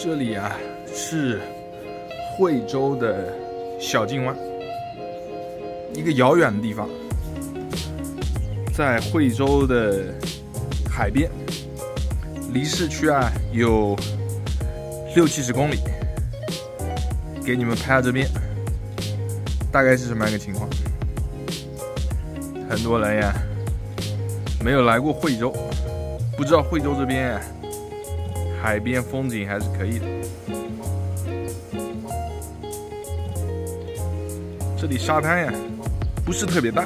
这里啊是惠州的小径湾，一个遥远的地方，在惠州的海边，离市区啊有六七十公里。给你们拍下这边，大概是什么样一个情况？很多人呀没有来过惠州，不知道惠州这边。海边风景还是可以的，这里沙滩呀不是特别大，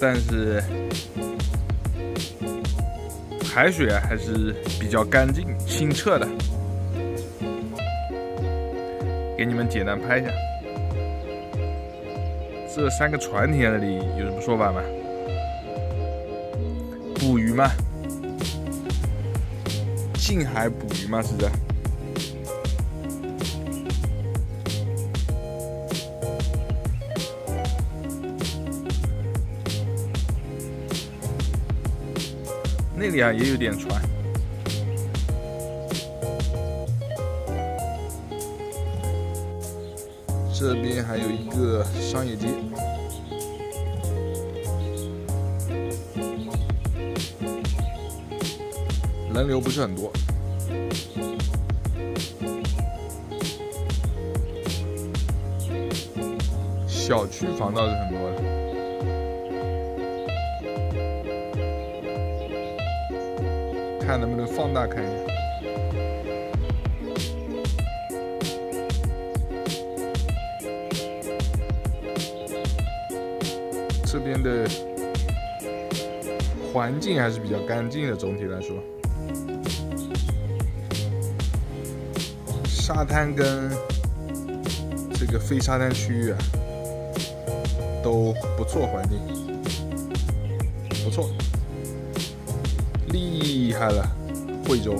但是海水啊还是比较干净清澈的，给你们简单拍一下。这三个船停在这里有什么说法吗？捕鱼吗？近海捕鱼吗？是的。那里啊也有点船。这边还有一个商业街。人流不是很多，小区房倒是很多，看能不能放大看一下。这边的环境还是比较干净的，总体来说。沙滩跟这个非沙滩区域啊，都不错，环境不错，厉害了，惠州。